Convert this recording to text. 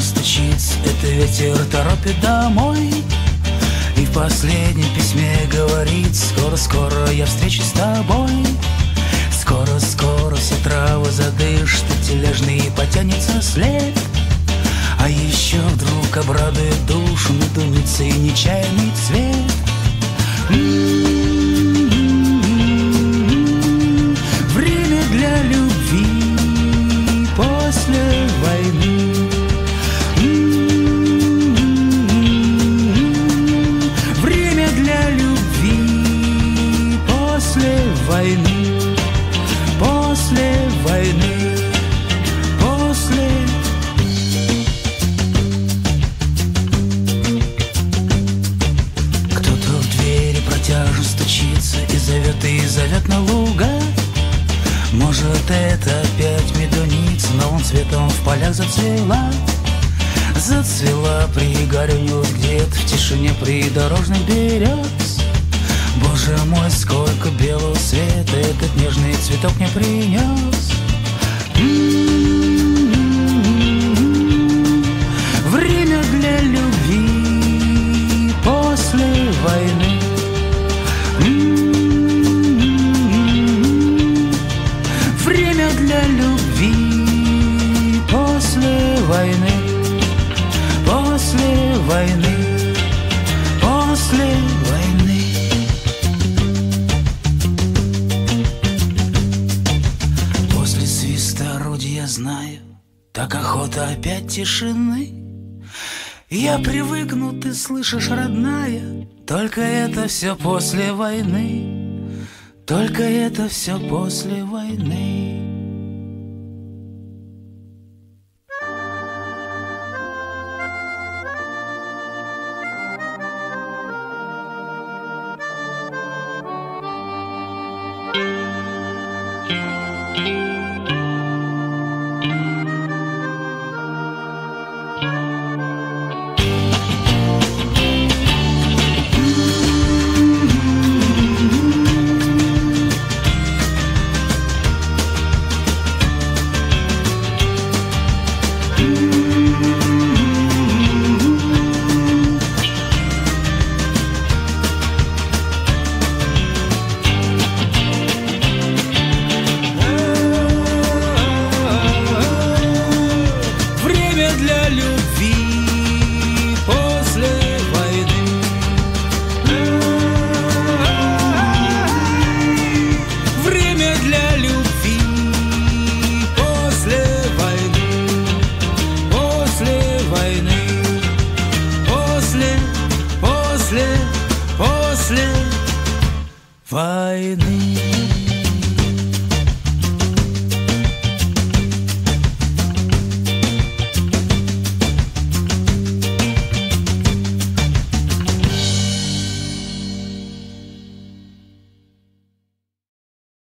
окном стучит, это ветер торопит домой. И в последнем письме говорит, скоро-скоро я встречусь с тобой. Скоро-скоро все травы задышат, и тележный потянется след А еще вдруг обрадует душу медуницы нечаянный цвет. Может, это опять медуница Но он цветом в полях зацвела. Зацвела, пригорюнилась где-то В тишине придорожных берез. Боже мой, сколько белого света Этот нежный цветок мне принес. Время для любви войны После войны. После свиста орудия знаю Так охота опять тишины. Я привыкну, ты слышишь, родная Только это все после войны. Только это все после войны Время после, после войны